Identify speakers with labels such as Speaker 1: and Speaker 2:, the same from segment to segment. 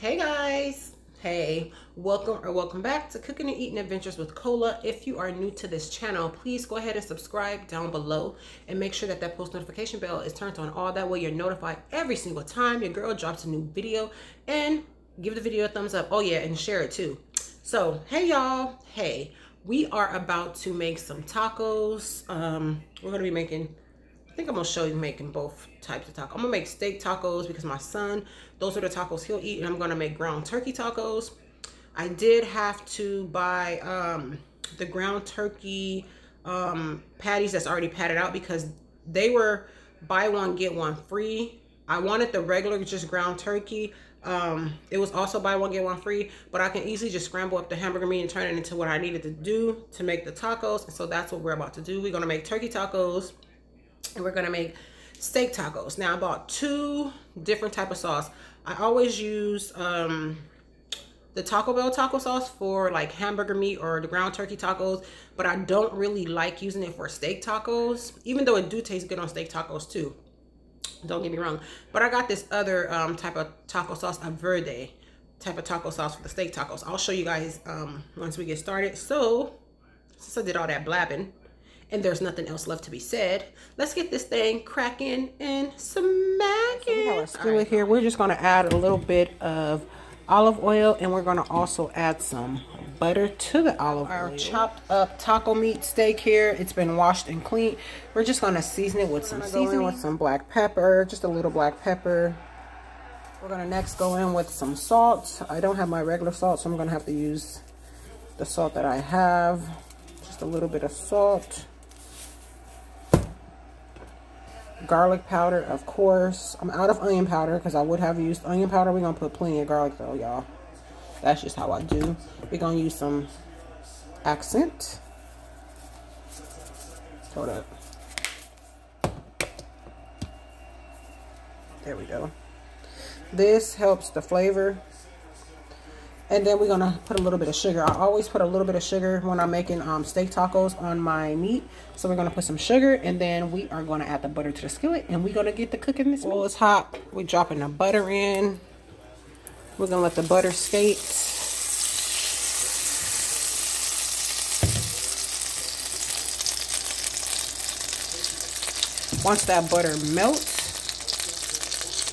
Speaker 1: Hey guys, hey, welcome or welcome back to Cooking and Eating Adventures with Cola. If you are new to this channel, please go ahead and subscribe down below and make sure that that post notification bell is turned on all that way you're notified every single time your girl drops a new video and give the video a thumbs up. Oh yeah, and share it too. So, hey y'all, hey, we are about to make some tacos. Um, we're gonna be making think I'm gonna show you making both types of tacos. I'm gonna make steak tacos because my son, those are the tacos he'll eat, and I'm gonna make ground turkey tacos. I did have to buy um, the ground turkey um, patties that's already patted out because they were buy one get one free. I wanted the regular just ground turkey. Um, it was also buy one get one free, but I can easily just scramble up the hamburger meat and turn it into what I needed to do to make the tacos. And so that's what we're about to do. We're gonna make turkey tacos and we're gonna make steak tacos. Now I bought two different type of sauce. I always use um, the Taco Bell taco sauce for like hamburger meat or the ground turkey tacos, but I don't really like using it for steak tacos, even though it do taste good on steak tacos too. Don't get me wrong. But I got this other um, type of taco sauce, a verde type of taco sauce for the steak tacos. I'll show you guys um, once we get started. So, since I did all that blabbing, and there's nothing else left to be said. Let's get this thing cracking and smacking. So we skillet right. here. We're just going to add a little bit of olive oil and we're going to also add some butter to the olive our oil. Our chopped up taco meat steak here. It's been washed and cleaned. We're just going to season it with some seasoning with some black pepper, just a little black pepper. We're going to next go in with some salt. I don't have my regular salt, so I'm going to have to use the salt that I have. Just a little bit of salt garlic powder, of course. I'm out of onion powder because I would have used onion powder. We're going to put plenty of garlic though, y'all. That's just how I do. We're going to use some accent. Hold up. There we go. This helps the flavor and then we're gonna put a little bit of sugar. I always put a little bit of sugar when I'm making um, steak tacos on my meat. So we're gonna put some sugar and then we are gonna add the butter to the skillet and we're gonna get the cooking this Well, it's hot. We're dropping the butter in. We're gonna let the butter skate. Once that butter melts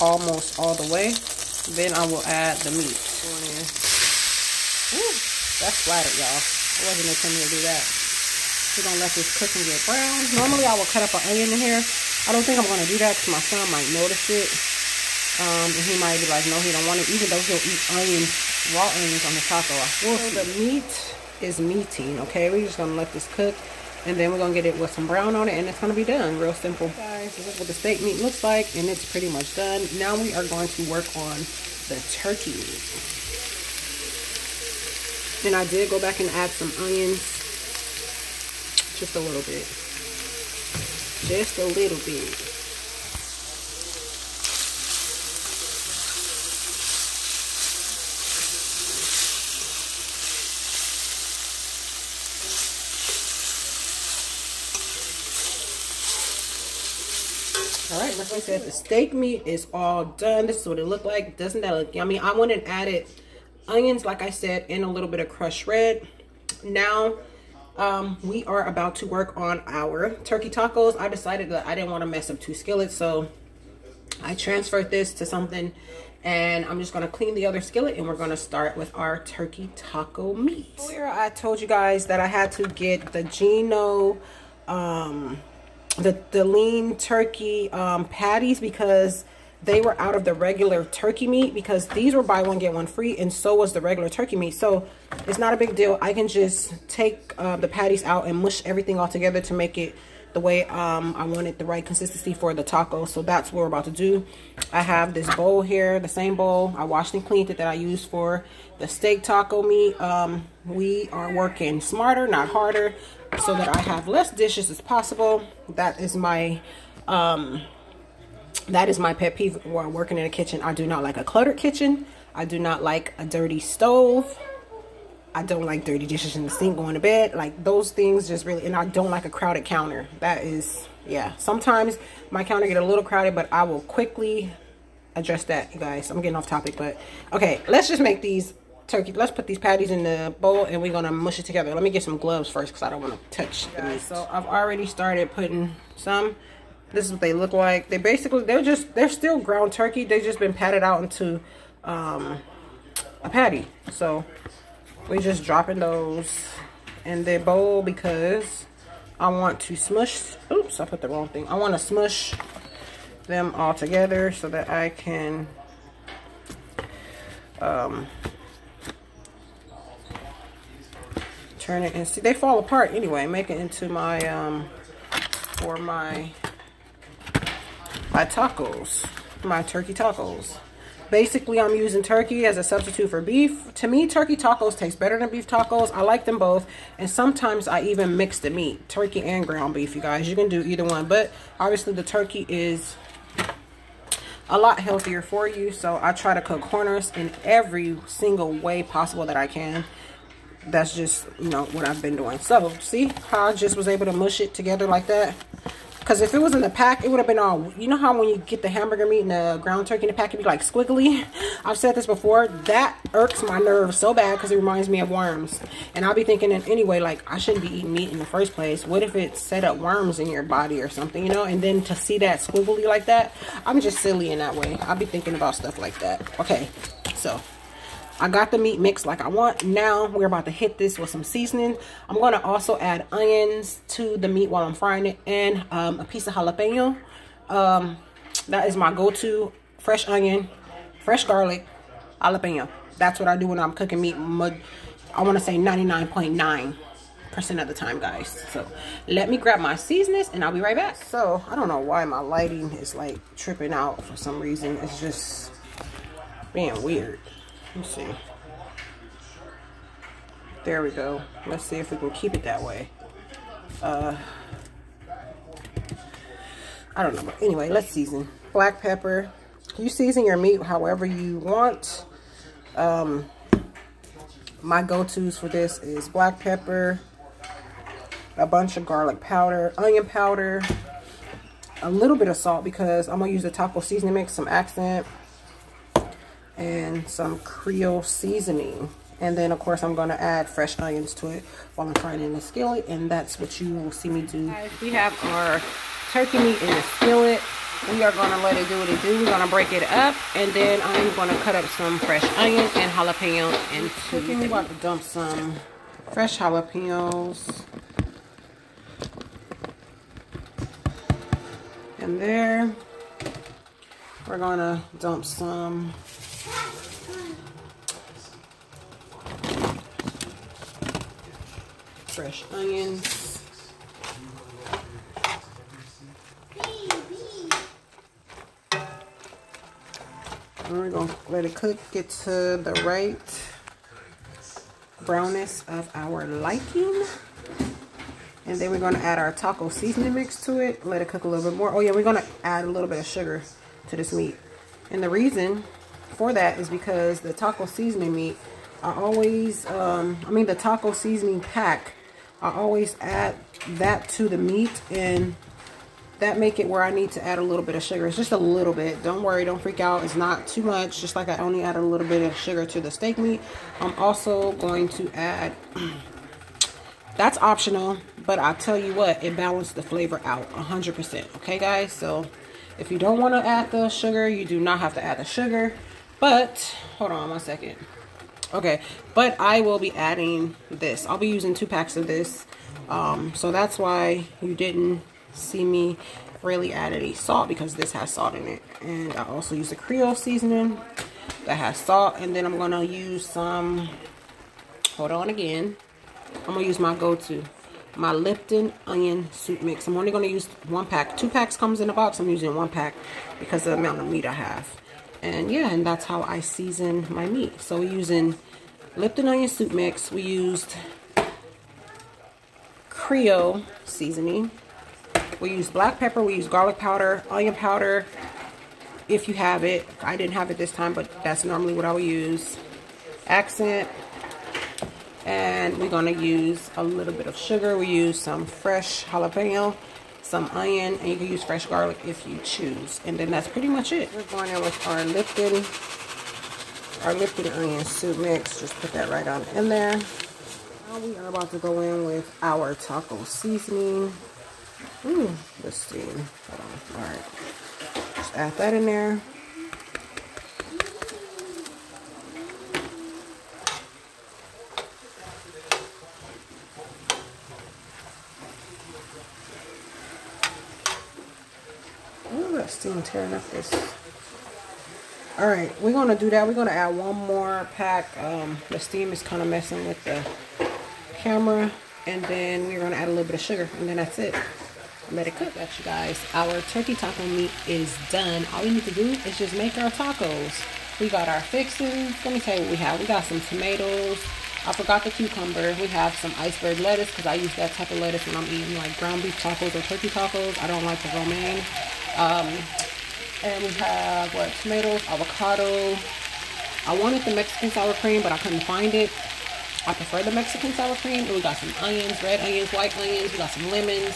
Speaker 1: almost all the way, then I will add the meat. That's flattered, y'all. I wasn't intending to do that. We're going to let this cook and get brown. Normally, I would cut up an onion in here. I don't think I'm going to do that because my son might notice it. Um, and he might be like, no, he don't want it. Even though he'll eat onions, raw onions on the taco. Well, the meat is meating, okay? We're just going to let this cook. And then we're going to get it with some brown on it. And it's going to be done. Real simple. Guys, this is what the steak meat looks like. And it's pretty much done. Now we are going to work on the turkey meat. Then I did go back and add some onions. Just a little bit. Just a little bit. All right, like I said, the steak meat is all done. This is what it looked like. Doesn't that look yummy? I went and added onions, like I said, and a little bit of crushed red. Now, um, we are about to work on our turkey tacos. I decided that I didn't want to mess up two skillets, so I transferred this to something and I'm just going to clean the other skillet and we're going to start with our turkey taco meat. Earlier I told you guys that I had to get the Jennie-O um, the, the lean turkey um, patties because they were out of the regular turkey meat because these were buy one get one free and so was the regular turkey meat. So it's not a big deal. I can just take uh, the patties out and mush everything all together to make it the way um, i wanted the right consistency for the taco. So that's what we're about to do. I have this bowl here the same bowl. I washed and cleaned it that i used for the steak taco meat. Um, we are working smarter not harder so that i have less dishes as possible. That is my um, that is my pet peeve while working in a kitchen. I do not like a cluttered kitchen. I do not like a dirty stove. I don't like dirty dishes in the sink going to bed. Like those things just really, and I don't like a crowded counter. That is, yeah. Sometimes my counter get a little crowded, but I will quickly address that, you guys. I'm getting off topic, but okay, let's just make these turkey. Let's put these patties in the bowl and we're gonna mush it together. Let me get some gloves first because I don't want to touch the meat. So I've already started putting some. This is what they look like. They basically they're just they're still ground turkey. They've just been patted out into um, a patty. So we're just dropping those in the bowl because I want to smush. Oops, I put the wrong thing. I want to smush them all together so that I can um, turn it and see they fall apart anyway make it into my um for my my tacos. My turkey tacos. Basically i'm using turkey as a substitute for beef. To me turkey tacos taste better than beef tacos. I like them both. And sometimes i even mix the meat turkey and ground beef you guys. You can do either one. But obviously the turkey is a lot healthier for you. So i try to cook corners in every single way possible that i can. That's just you know what I've been doing. So see how I just was able to mush it together like that because if it was in the pack it would have been all you know how when you get the hamburger meat and the ground turkey in the pack it'd be like squiggly? I've said this before that irks my nerves so bad because it reminds me of worms. And I'll be thinking in anyway like I shouldn't be eating meat in the first place. What if it set up worms in your body or something you know? And then to see that squiggly like that I'm just silly in that way. I'll be thinking about stuff like that. Okay so I got the meat mixed like I want. Now we're about to hit this with some seasoning. I'm going to also add onions to the meat while I'm frying it and um, a piece of jalapeno. Um, that is my go-to fresh onion, fresh garlic, jalapeno. That's what I do when I'm cooking meat. I want to say 99.9 percent of the time guys so let me grab my seasonings and i'll be right back so i don't know why my lighting is like tripping out for some reason it's just being weird Let's see. There we go. Let's see if we can keep it that way. Uh, I don't know. But anyway, let's season. Black pepper. You season your meat however you want. Um, my go-tos for this is black pepper, a bunch of garlic powder, onion powder, a little bit of salt because I'm going to use the taco seasoning mix, some accent, and some Creole seasoning. And then, of course, I'm going to add fresh onions to it while I'm frying in the skillet. And that's what you will see me do. we have our turkey meat in the skillet. We are going to let it do what it do. We're going to break it up. And then I'm going to cut up some fresh onion and jalapeno into We're about to dump some fresh jalapenos. And there, we're going to dump some fresh onions. We're going to let it cook, get to the right brownness of our liking. And then we're going to add our taco seasoning mix to it. Let it cook a little bit more. Oh yeah, we're going to add a little bit of sugar to this meat. And the reason for that is because the taco seasoning meat, I always, um, I mean the taco seasoning pack I always add that to the meat and that make it where I need to add a little bit of sugar. It's just a little bit. Don't worry, don't freak out. It's not too much. Just like I only add a little bit of sugar to the steak meat. I'm also going to add, that's optional, but i tell you what, it balances the flavor out 100%. Okay, guys? So if you don't want to add the sugar, you do not have to add the sugar. But, hold on one second. Okay, but I will be adding this. I'll be using two packs of this. Um, so that's why you didn't see me really add any salt because this has salt in it. And I also use the Creole seasoning that has salt. And then I'm to use some, hold on again. I'm to use my go-to, my Lipton onion soup mix. I'm only going to use one pack. Two packs comes in a box. I'm using one pack because of the amount of meat I have. And yeah, and that's how I season my meat. So we're using Lipton onion soup mix. We used Creole seasoning. We used black pepper. We used garlic powder, onion powder, if you have it. I didn't have it this time, but that's normally what I would use. Accent. And we're going to use a little bit of sugar. We use some fresh jalapeno. Some onion, and you can use fresh garlic if you choose. And then that's pretty much it. We're going in with our Lipton, our Lipton onion soup mix. Just put that right on in there. Now we are about to go in with our taco seasoning. Ooh, let's see. Hold on. All right. Just add that in there. Ooh, that steam tearing up this. All right, we're gonna do that. We're gonna add one more pack. Um, the steam is kind of messing with the camera, and then we're gonna add a little bit of sugar, and then that's it. Let it cook. That you guys, our turkey taco meat is done. All we need to do is just make our tacos. We got our fixings. Let me tell you what we have. We got some tomatoes. I forgot the cucumber. We have some iceberg lettuce because I use that type of lettuce when I'm eating like ground beef tacos or turkey tacos. I don't like the romaine. Um, and we have what tomatoes, avocado. I wanted the Mexican sour cream, but I couldn't find it. I prefer the Mexican sour cream. And we got some onions, red onions, white onions. We got some lemons.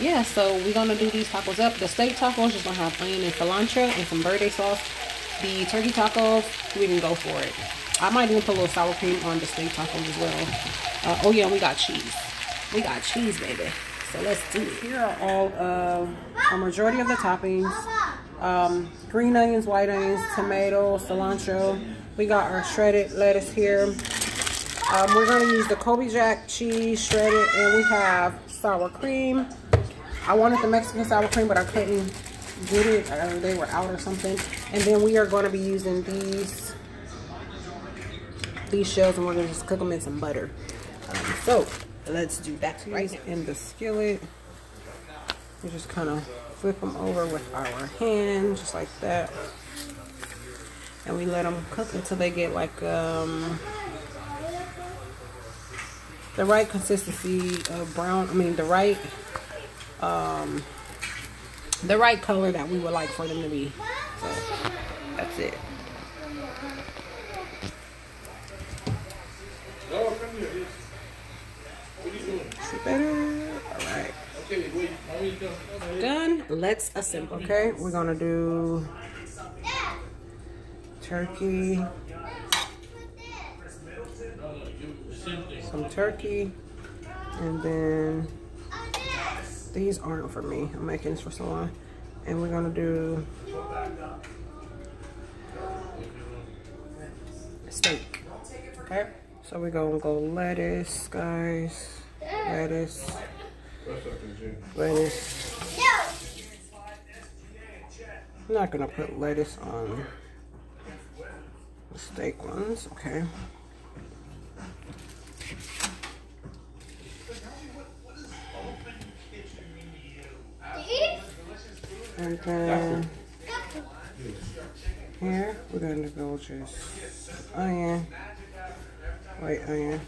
Speaker 1: Yeah, so we're gonna do these tacos up. The steak tacos just gonna have onion and cilantro and some verde sauce. The turkey tacos, we can go for it. I might even put a little sour cream on the steak tacos as well. Uh, oh yeah, we got cheese. We got cheese, baby. So let's it. Here are all of a majority of the toppings. Um, green onions, white onions, tomato, cilantro. We got our shredded lettuce here. Um, we're going to use the Colby Jack cheese shredded and we have sour cream. I wanted the Mexican sour cream, but I couldn't get it. Uh, they were out or something. And then we are going to be using these these shells and we're going to just cook them in some butter. Um, so let's do that right now. In the skillet, we just kind of flip them over with our hand, just like that. And we let them cook until they get like um, the right consistency of brown. I mean, the right um, the right color that we would like for them to be. So that's it. See better? Alright. Done. Let's assemble. Okay, we're gonna do turkey. Some turkey. And then these aren't for me. I'm making this for someone. And we're gonna do steak. Okay. So we're gonna go lettuce, guys. Lettuce. Lettuce. I'm not gonna put lettuce on the steak ones, okay. And then here we're gonna go just onion, white onion,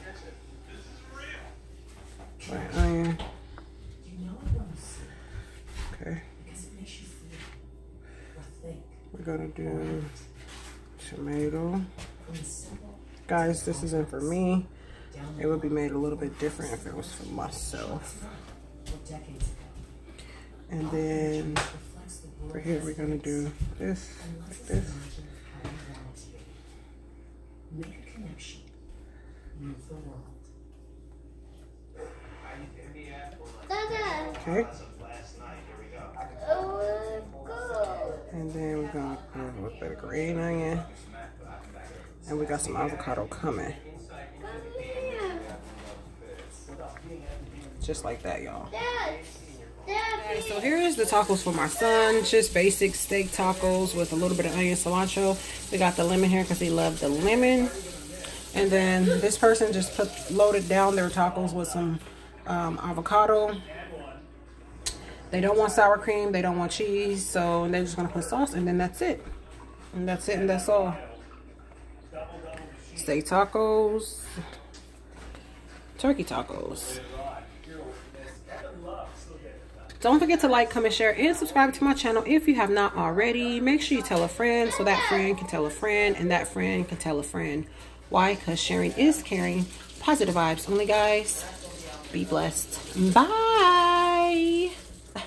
Speaker 1: white onion. Okay. We're gonna do tomato. Guys, this isn't for me. It would be made a little bit different if it was for myself. And then for here, we're gonna do this, like this. Make a connection. Move the world. Okay. And then we're gonna put a little bit of green onion. And we got some avocado coming. Just like that, y'all. So here's the tacos for my son. Just basic steak tacos with a little bit of onion cilantro. We got the lemon here because he loved the lemon. And then this person just put loaded down their tacos with some um, avocado. They don't want sour cream. They don't want cheese. So they're just going to put sauce and then that's it. And that's it and that's all. Steak tacos. Turkey tacos. Don't forget to like, comment, share, and subscribe to my channel if you have not already. Make sure you tell a friend so that friend can tell a friend and that friend can tell a friend. Why? Because sharing is caring. Positive vibes only, guys. Be blessed. Bye.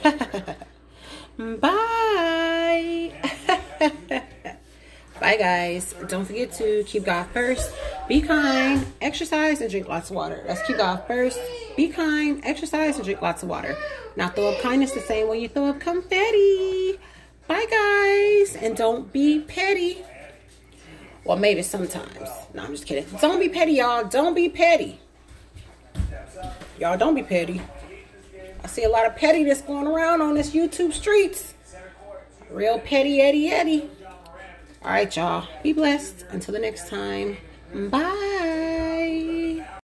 Speaker 1: Bye. Bye, guys. Don't forget to keep God first. Be kind, exercise, and drink lots of water. Let's keep God first. Be kind, exercise, and drink lots of water. Now, throw up kindness the same way you throw up confetti. Bye, guys. And don't be petty. Well, maybe sometimes. No, I'm just kidding. Don't be petty, y'all. Don't be petty. Y'all, don't be petty. I see a lot of pettiness going around on this YouTube streets. Real petty, Eddie, Eddie. All right, y'all. Be blessed. Until the next time. Bye.